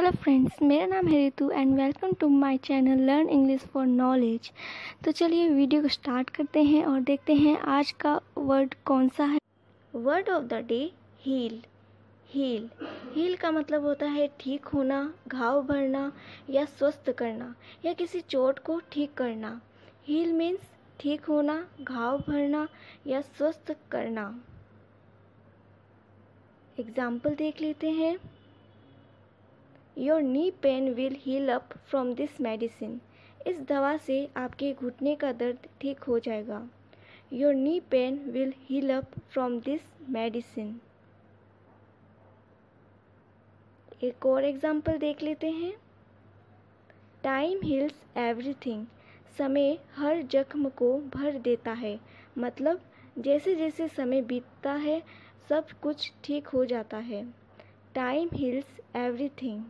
Hello friends मेरा नाम है Ritu and welcome to my channel learn English for knowledge तो चलिए वीडियो को स्टार्ट करते हैं और देखते हैं आज का वर्ड कौन सा है। Word of the day heal heal heal का मतलब होता है ठीक होना, घाव भरना या स्वस्थ करना या किसी चोट को ठीक करना। हील मीन्स ठीक होना, घाव भरना या स्वस्थ करना। एग्ज़ाम्पल देख लेते हैं। Your knee pain will heal up from this medicine इस दवा से आपके घुटने का दर्द ठीक हो जाएगा। Your knee pain will heal up from this medicine एक और एग्ज़ाम्पल देख लेते हैं। टाइम हील्स एवरीथिंग समय हर जख्म को भर देता है। मतलब जैसे जैसे समय बीतता है, सब कुछ ठीक हो जाता है। Time heals everything